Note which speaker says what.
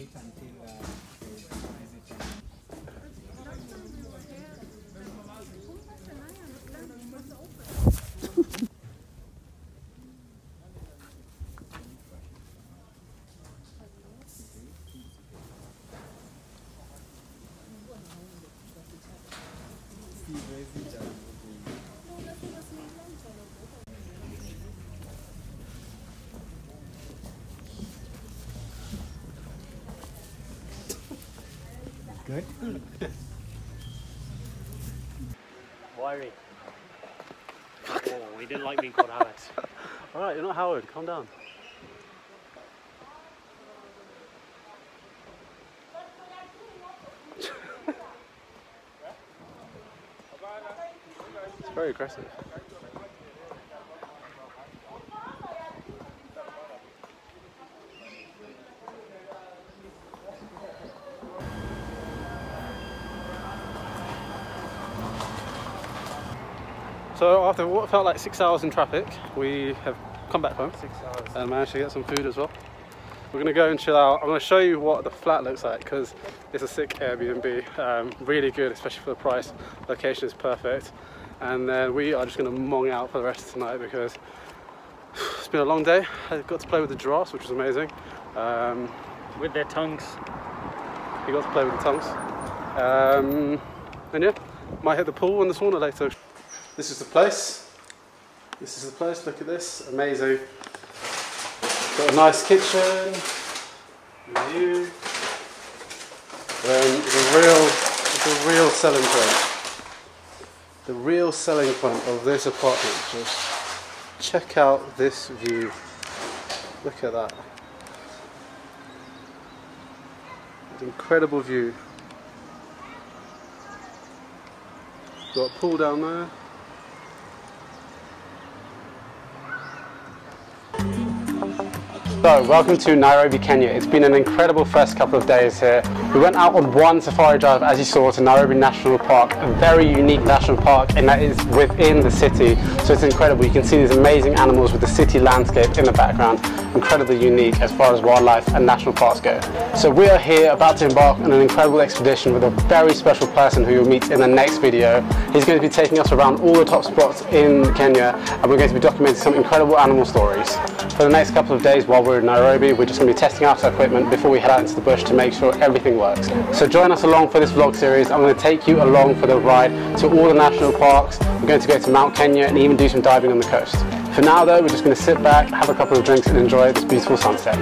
Speaker 1: wait until uh, Good.
Speaker 2: Wiry. Oh, he didn't like being called Alex.
Speaker 3: Alright, you're not Howard, calm down. it's very aggressive. So after what felt like six hours in traffic, we have come back home
Speaker 2: Six hours.
Speaker 3: and managed to get some food as well. We're gonna go and chill out. I'm gonna show you what the flat looks like because it's a sick Airbnb, um, really good, especially for the price. Location is perfect, and then we are just gonna mong out for the rest of tonight because it's been a long day. I got to play with the giraffes, which was amazing. Um,
Speaker 2: With their tongues.
Speaker 3: he got to play with the tongues. Um, and yeah, might hit the pool and the sauna later. This is the place. This is the place. Look at this, amazing. Got a nice kitchen. View. Then the real, the real selling point. The real selling point of this apartment. Just check out this view. Look at that. Incredible view. Got a pool down there. So, welcome to Nairobi, Kenya. It's been an incredible first couple of days here. We went out on one safari drive, as you saw, to Nairobi National Park, a very unique national park, and that is within the city. So it's incredible. You can see these amazing animals with the city landscape in the background. Incredibly unique as far as wildlife and national parks go. So we are here about to embark on an incredible expedition with a very special person who you'll meet in the next video. He's going to be taking us around all the top spots in Kenya, and we're going to be documenting some incredible animal stories. For the next couple of days while we're in Nairobi, we're just going to be testing out our equipment before we head out into the bush to make sure everything works. So join us along for this vlog series. I'm going to take you along for the ride to all the national parks. We're going to go to Mount Kenya and even do some diving on the coast. For now though, we're just going to sit back, have a couple of drinks and enjoy this beautiful sunset.